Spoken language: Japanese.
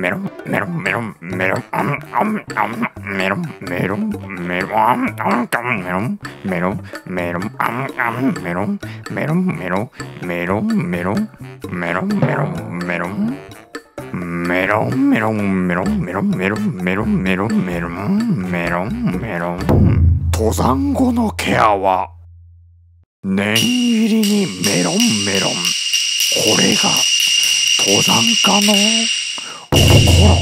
メロンメロンメロンメロンあんあんあんメロンメロンメロンあんあんあんメロンメロンメロンあんあんメロンメロンメロンメロンメロンメロンメロンメロンメロンメロンメロンメロンメロンメロンメロンメロンメロンメロン。登山後のケアは念入りにメロンメロン。これが登山家の Yeah.